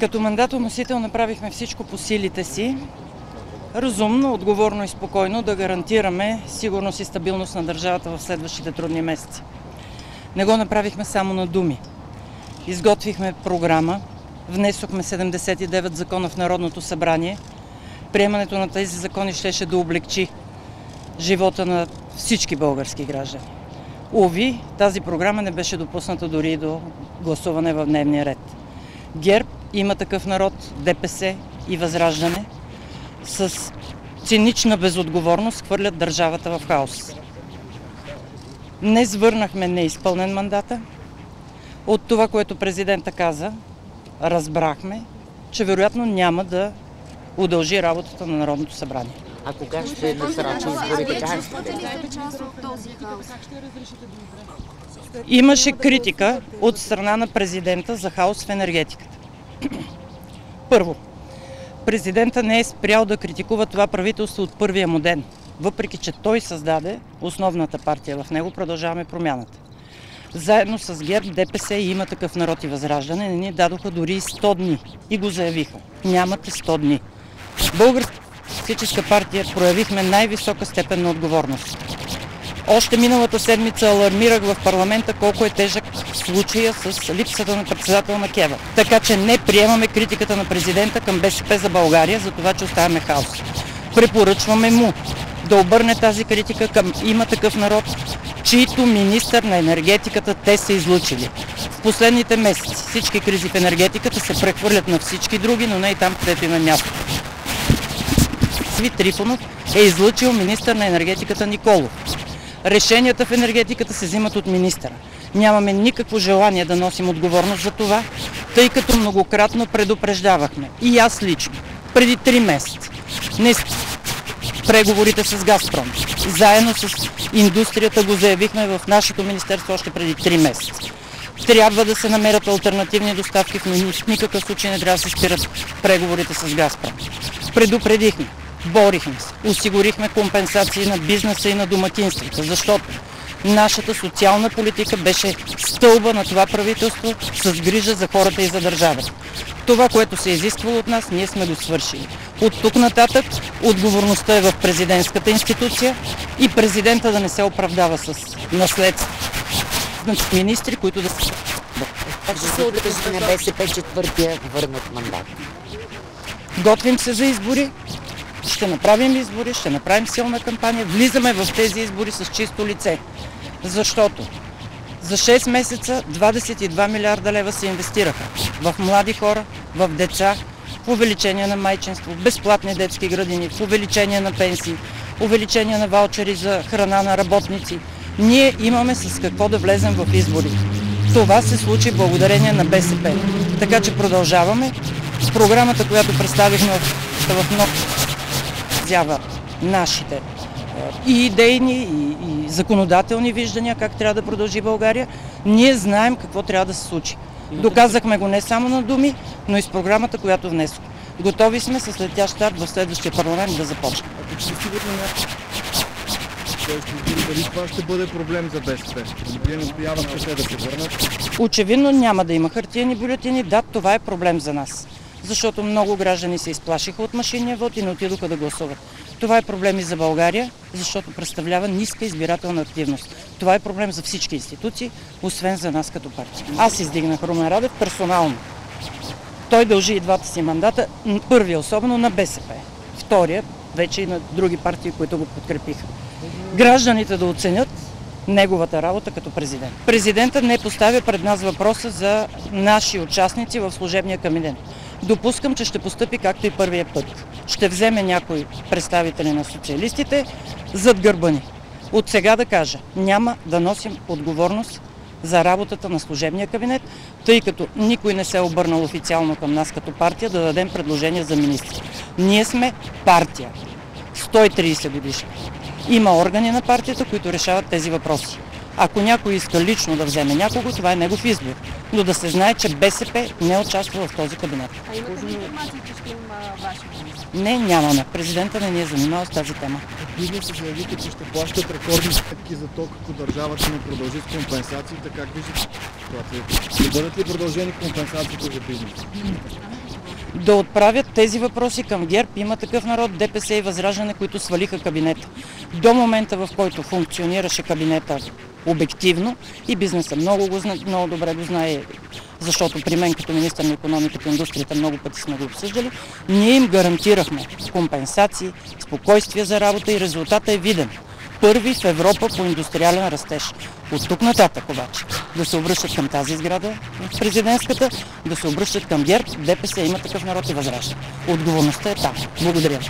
Като мандатоносител направихме всичко по силите си. Разумно, отговорно и спокойно да гарантираме сигурност и стабилност на държавата в следващите трудни месеци. Не го направихме само на думи. Изготвихме програма, внесохме 79 закона в Народното събрание. Приемането на тези закони щеше да облегчи живота на всички български граждани. Уви, тази програма не беше допусната дори до гласуване в дневния ред. ГЕРБ има такъв народ, ДПС и Възраждане с цинична безотговорност хвърлят държавата в хаос. Днес върнахме неизпълнен мандата. От това, което президента каза, разбрахме, че вероятно няма да удължи работата на Народното събрание. А кога ще насрачи изборите? Как? Имаше критика от страна на президента за хаос в енергетиката. Първо, президента не е спрял да критикува това правителство от първия му ден, въпреки че той създаде основната партия в него, продължаваме промяната. Заедно с ГЕРБ, ДПС и има такъв народ и възраждане, не ни дадоха дори 100 дни и го заявиха. Нямате 100 дни. Българска политическа партия проявихме най-висока степен на отговорност. Още миналата седмица алармирах в парламента колко е тежък случая с липсата на председател на КЕВА. Така че не приемаме критиката на президента към БСП за България за това, че оставяме хаос. Препоръчваме му да обърне тази критика към има такъв народ, чието министър на енергетиката те са излучили. В последните месеци всички кризи в енергетиката се прехвърлят на всички други, но не и там, където има място. Сви Трифонов е излучил министър на енергетиката Николов. Решенията в енергетиката се взимат от министъра. Нямаме никакво желание да носим отговорност за това, тъй като многократно предупреждавахме. И аз лично. Преди три месеца. Не преговорите с Газпром. Заедно с индустрията го заявихме в нашето министерство още преди три месеца. Трябва да се намерят альтернативни доставки, в никакъв случай не трябва да се спират преговорите с Газпром. Предупредихме, борихме се, осигурихме компенсации на бизнеса и на домакинствата, защото нашата социална политика беше стълба на това правителство с грижа за хората и за държавата. Това, което се е изисквало от нас, ние сме го свършили. От тук нататък отговорността е в президентската институция и президента да не се оправдава с наследство. Значи министри, които да се... Откажете на БСП четвъртия върнат мандат? Готвим се за избори, ще направим избори, ще направим силна кампания, влизаме в тези избори с чисто лице. Защото за 6 месеца 22 милиарда лева се инвестираха в млади хора, в деца, в увеличение на майчинство, безплатни детски градини, в увеличение на пенсии, увеличение на ваучери за храна на работници. Ние имаме с какво да влезем в избори. Това се случи благодарение на БСП. Така че продължаваме с програмата, която представихме в, много изразява нашите и идейни, и, и законодателни виждания как трябва да продължи България. Ние знаем какво трябва да се случи. Доказахме го не само на думи, но и с програмата, която внесох. Готови сме с летящ старт в следващия парламент да започнем. Ако сте сигурни дали това ще бъде проблем за БСП? Вие настоявахте те да се върнат? Очевидно няма да има хартияни бюлетини. Да, това е проблем за нас защото много граждани се изплашиха от машинния вод и не отидоха да гласуват. Това е проблем и за България, защото представлява ниска избирателна активност. Това е проблем за всички институции, освен за нас като партия. Аз издигнах Румен Радев персонално. Той дължи и двата си мандата, първия особено на БСП, втория вече и на други партии, които го подкрепиха. Гражданите да оценят неговата работа като президент. Президентът не поставя пред нас въпроса за наши участници в служебния кабинет. Допускам, че ще постъпи както и първия път. Ще вземе някои представители на социалистите зад гърба ни. От сега да кажа, няма да носим отговорност за работата на служебния кабинет, тъй като никой не се е обърнал официално към нас като партия да дадем предложение за министри. Ние сме партия. 130 годишни. Има органи на партията, които решават тези въпроси. Ако някой иска лично да вземе някого, това е негов избор. Но да се знае, че БСП не участва в този кабинет. А имате ли информация, че ще има ваше министерство? Не, нямаме. Президента не ни е занимавал с тази тема. Бизнесът заявиха, че ще плащат рекордни сметки за ток, ако държавата не продължи с компенсациите. Как виждате ситуацията? Ще бъдат ли продължени компенсациите за бизнеса? Да отправят тези въпроси към ГЕРБ. Има такъв народ, ДПС и Възраждане, които свалиха кабинета. До момента, в който функционираше кабинета обективно и бизнеса много, го, много добре го знае, защото при мен като министър на економиката и индустрията много пъти сме го обсъждали, ние им гарантирахме компенсации, спокойствие за работа и резултатът е виден. Първи в Европа по индустриален растеж. От тук нататък обаче да се обръщат към тази сграда, президентската, да се обръщат към ГЕРБ, ДПС има такъв народ и възражда. Отговорността е там. Благодаря.